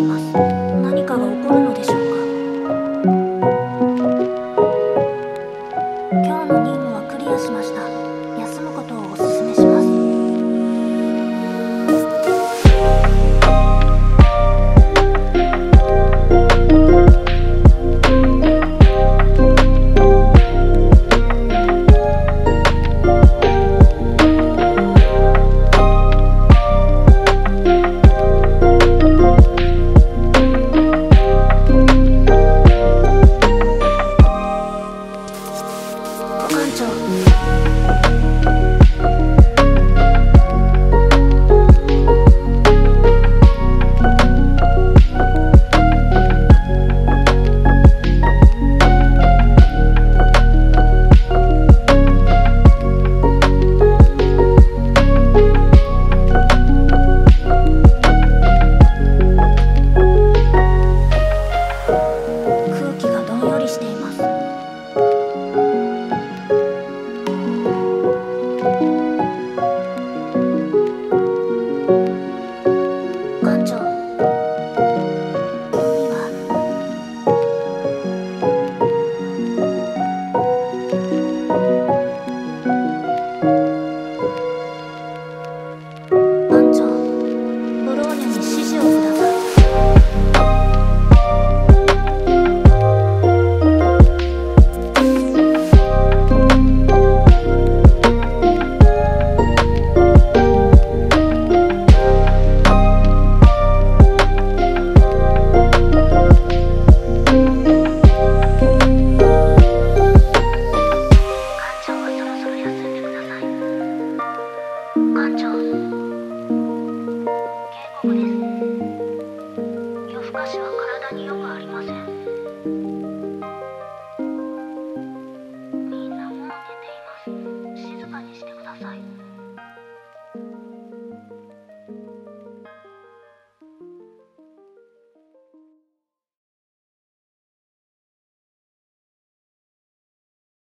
います。何かが起こるのでしょうか？今日の任務はクリアしました。